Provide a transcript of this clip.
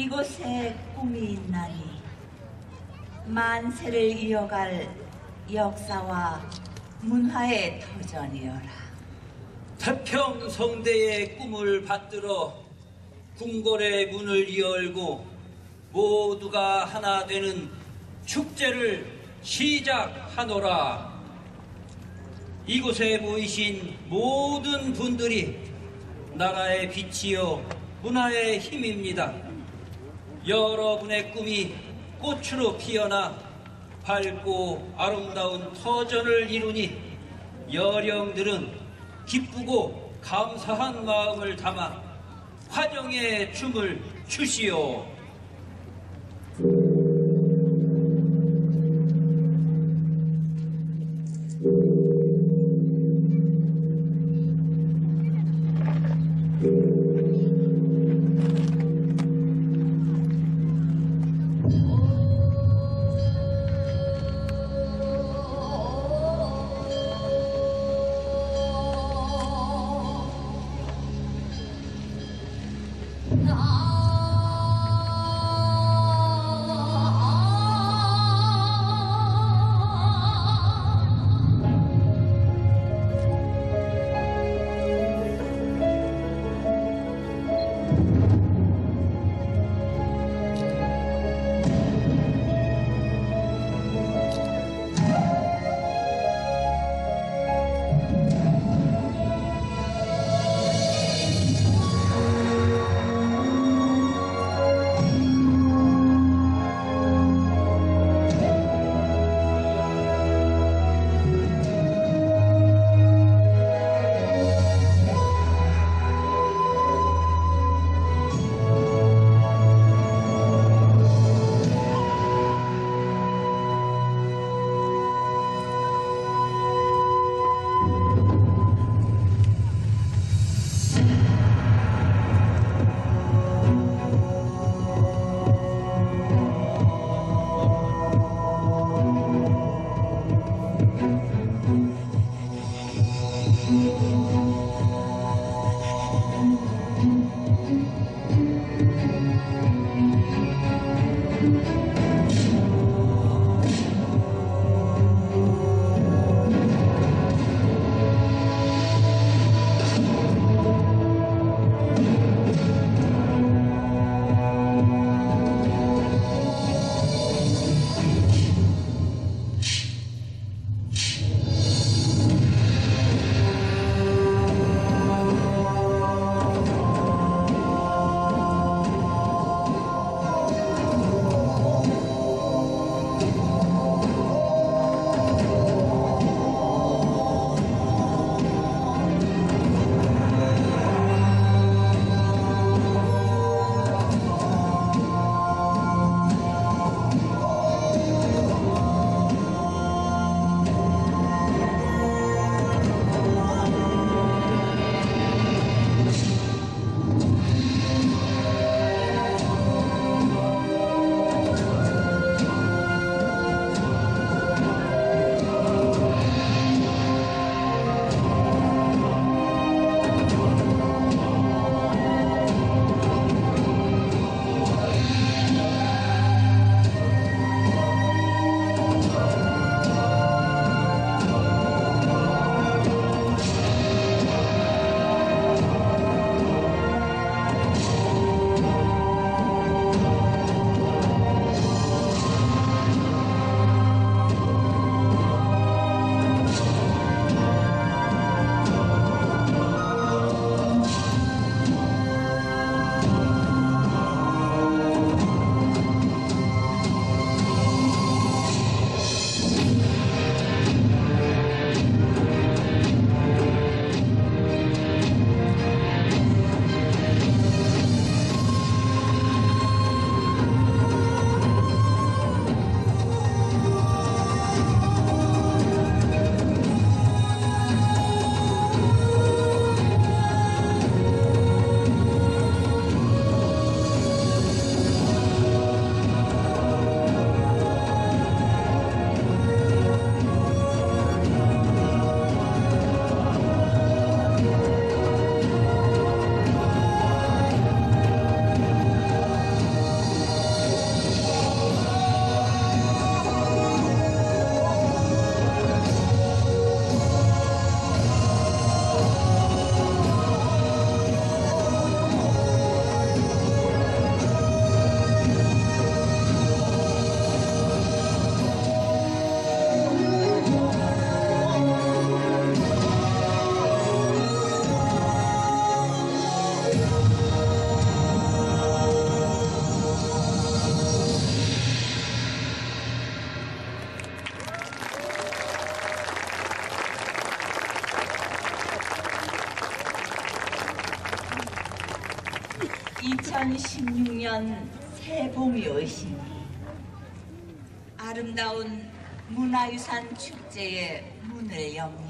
이곳에 꿈이 있나니 만세를 이어갈 역사와 문화의 터전이여라. 태평성대의 꿈을 받들어 궁궐의 문을 열고 모두가 하나 되는 축제를 시작하노라. 이곳에 모이신 모든 분들이 나라의 빛이요 문화의 힘입니다. 여러분의 꿈이 꽃으로 피어나 밝고 아름다운 터전을 이루니 여령들은 기쁘고 감사한 마음을 담아 화정의 춤을 추시오. 2016년 새봄이 오시니 아름다운 문화유산 축제의 문을 엽니다.